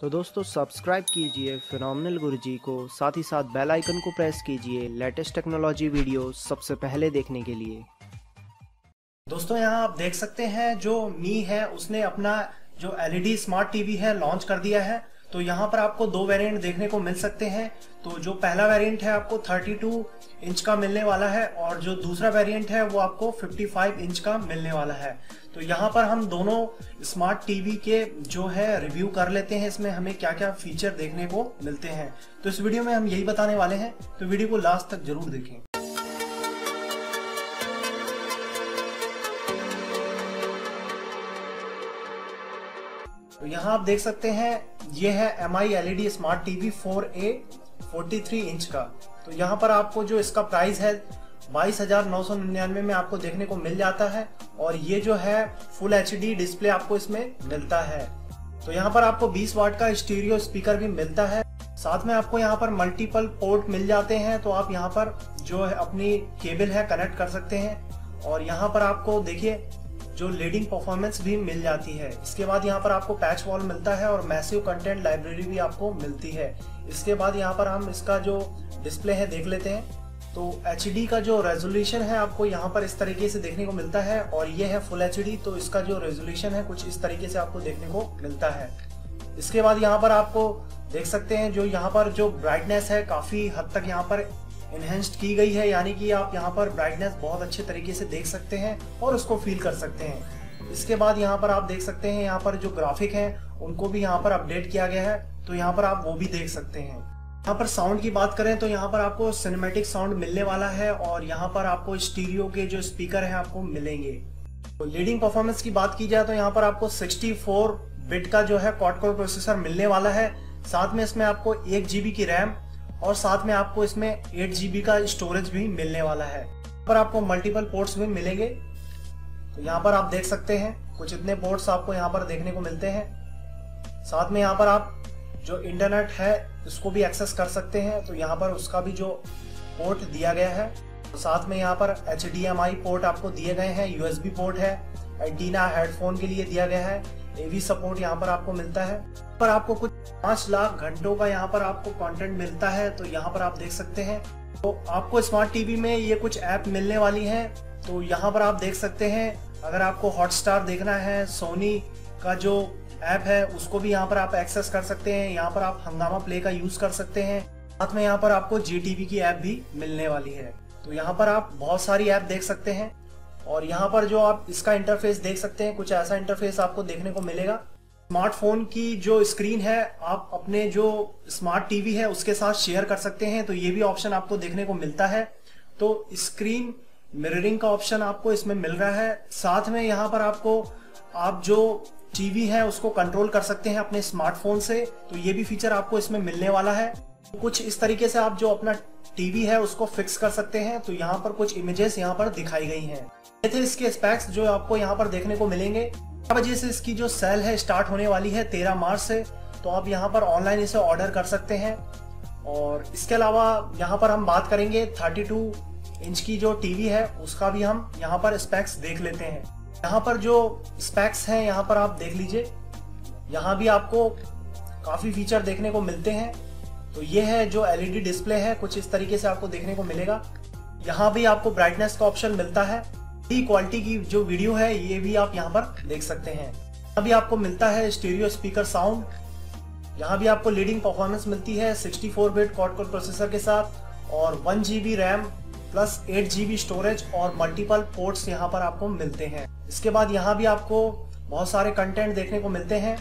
तो दोस्तों सब्सक्राइब कीजिए फिनोमिनल गुरुजी को, साथ ही साथ बेल आइकन को प्रेस कीजिए लेटेस्ट टेक्नोलॉजी वीडियो सबसे पहले देखने के लिए। दोस्तों, यहाँ आप देख सकते हैं जो मी है, उसने अपना जो एलईडी स्मार्ट टीवी है लॉन्च कर दिया है। तो यहाँ पर आपको दो वेरिएंट देखने को मिल सकते हैं। तो जो पहला वेरिएंट है, आपको 32 इंच का मिलने वाला है और जो दूसरा वेरिएंट है, वो आपको 55 इंच का मिलने वाला है। तो यहाँ पर हम दोनों स्मार्ट टीवी के जो है रिव्यू कर लेते हैं, इसमें हमें क्या क्या फीचर देखने को मिलते हैं। तो इस वीडियो में हम यही बताने वाले हैं तो वीडियो को लास्ट तक ज़रूर देखें। तो यहाँ आप देख सकते हैं, ये है M I L smart TV four A forty three inch का। तो यहाँ पर आपको जो इसका प्राइस है बाईस हज़ार नौ सौ निन्यानवे में आपको देखने को मिल जाता है और ये जो है फुल एच डी डिस्प्ले आपको इसमें मिलता है। तो यहाँ पर आपको 20 वाट का स्टीरियो स्पीकर भी मिलता है। साथ में आपको यहाँ पर मल्टीपल पोर्ट मिल जाते हैं तो आप यहाँ पर जो है अपनी केबल है कनेक्ट कर सकते हैं। और यहाँ पर आपको देखिए, जो लीडिंग परफॉर्मेंस भी मिल जाती है। इसके बाद यहाँ पर आपको पैच वॉल मिलता है और मैसिव कंटेंट लाइब्रेरी भी आपको मिलती है। इसके बाद यहाँ पर हम इसका जो डिस्प्ले है देख लेते हैं। तो एचडी का जो रेजोल्यूशन है आपको यहाँ पर इस तरीके से देखने को मिलता है और ये है फुल एचडी तो इसका जो रेजोल्यूशन है कुछ इस तरीके से आपको देखने को मिलता है। इसके बाद यहाँ पर आपको देख सकते हैं जो यहाँ पर जो ब्राइटनेस है काफ़ी हद तक यहाँ पर इनहेंस्ड की गई है, यानी कि आप यहाँ पर ब्राइटनेस बहुत अच्छे तरीके से देख सकते हैं और उसको फील कर सकते हैं। इसके बाद यहाँ पर आप देख सकते हैं यहाँ पर जो ग्राफिक है, उनको भी यहाँ पर अपडेट किया गया है तो यहाँ पर आप वो भी देख सकते हैं। यहाँ पर साउंड की बात करें तो यहाँ पर आपको सिनेमेटिक साउंड मिलने वाला है और यहाँ पर आपको स्टीरियो के जो स्पीकर हैं आपको मिलेंगे। तो लीडिंग परफॉर्मेंस की बात की जाए तो यहाँ पर आपको 64 बिट का जो है कॉट प्रोसेसर मिलने वाला है। साथ में इसमें आपको एक जीबी की रैम और साथ में आपको इसमें एट जीबी का स्टोरेज भी मिलने वाला है। पर आपको मल्टीपल पोर्ट्स भी मिलेंगे। तो यहाँ पर आप देख सकते हैं, कुछ इतने पोर्ट्स आपको यहाँ पर देखने को मिलते हैं। साथ में यहाँ पर आप जो इंटरनेट है उसको भी एक्सेस कर सकते हैं। तो यहाँ पर उसका भी जो पोर्ट दिया गया है तो साथ में यहाँ पर एचडीएमआई पोर्ट आपको दिए गए हैं। यूएसबी पोर्ट है एंटीना हेडफोन के लिए दिया गया है। एवी सपोर्ट यहाँ पर आपको मिलता है। पर आपको कुछ पाँच लाख घंटों का यहाँ पर आपको कंटेंट मिलता है तो यहाँ पर आप देख सकते हैं। तो आपको स्मार्ट टीवी में ये कुछ ऐप मिलने वाली हैं तो यहाँ पर आप देख सकते हैं। अगर आपको हॉटस्टार देखना है सोनी का जो ऐप है, उसको भी यहाँ पर आप एक्सेस कर सकते हैं, यहाँ पर आप हंगामा प्ले का यूज़ कर सकते हैं। साथ में यहाँ पर आपको जी की ऐप भी मिलने वाली है। तो यहाँ पर आप बहुत सारी ऐप देख सकते हैं और यहाँ पर जो आप इसका इंटरफेस देख सकते हैं, कुछ ऐसा इंटरफेस आपको देखने को मिलेगा। स्मार्टफ़ोन की जो स्क्रीन है, आप अपने जो स्मार्ट टीवी है, उसके साथ शेयर कर सकते हैं तो ये भी ऑप्शन आपको देखने को मिलता है। तो स्क्रीन मिररिंग का ऑप्शन आपको इसमें मिल रहा है। साथ में यहाँ पर आपको, आप जो टीवी है, उसको कंट्रोल कर सकते हैं अपने स्मार्टफ़ोन से तो ये भी फीचर आपको इसमें मिलने वाला है। कुछ इस तरीके से आप जो अपना टीवी है, उसको फिक्स कर सकते हैं तो यहाँ पर कुछ इमेजेस यहाँ पर दिखाई गई हैं। ये थे इसके स्पेक्स जो आपको यहाँ पर देखने को मिलेंगे। वजह से इसकी जो सेल है स्टार्ट होने वाली है तेरह मार्च से तो आप यहाँ पर ऑनलाइन इसे ऑर्डर कर सकते हैं। और इसके अलावा यहाँ पर हम बात करेंगे 32 इंच की जो टीवी है, उसका भी हम यहाँ पर स्पेक्स देख लेते हैं। यहाँ पर जो स्पेक्स हैं, यहाँ पर आप देख लीजिए। यहाँ भी आपको काफ़ी फीचर देखने को मिलते हैं। तो ये है जो एलईडी डिस्प्ले है, कुछ इस तरीके से आपको देखने को मिलेगा। यहाँ भी आपको ब्राइटनेस का ऑप्शन मिलता है। क्वालिटी की जो वीडियो है, ये भी आप यहाँ पर देख सकते हैं। अभी आपको मिलता है स्टीरियो स्पीकर साउंड यहाँ भी आपको लीडिंग परफॉर्मेंस मिलती है 64 बिट क्वाड कोर प्रोसेसर के साथ और 1 GB RAM plus 8 GB storage और मल्टीपल पोर्ट्स यहाँ पर आपको मिलते हैं। इसके बाद यहाँ भी आपको बहुत सारे कंटेंट देखने को मिलते हैं।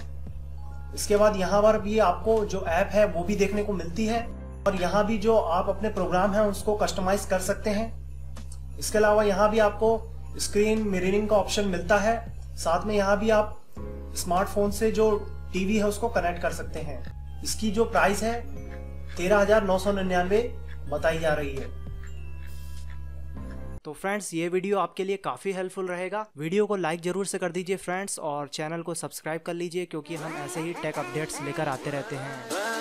इसके बाद यहाँ पर भी आपको जो ऐप है, वो भी देखने को मिलती है। और यहाँ भी जो आप अपने प्रोग्राम है, उसको कस्टमाइज कर सकते हैं। इसके अलावा यहाँ भी आपको स्क्रीन मिररिंग का ऑप्शन मिलता है। साथ में यहाँ भी आप स्मार्टफ़ोन से जो टीवी है, उसको कनेक्ट कर सकते हैं। इसकी जो प्राइस है, तेरह हज़ार नौ सौ निन्यानवे बताई जा रही है। तो फ्रेंड्स ये वीडियो आपके लिए काफ़ी हेल्पफुल रहेगा। वीडियो को लाइक ज़रूर से कर दीजिए फ्रेंड्स और चैनल को सब्सक्राइब कर लीजिए, क्योंकि हम ऐसे ही टेक अपडेट्स लेकर आते रहते हैं।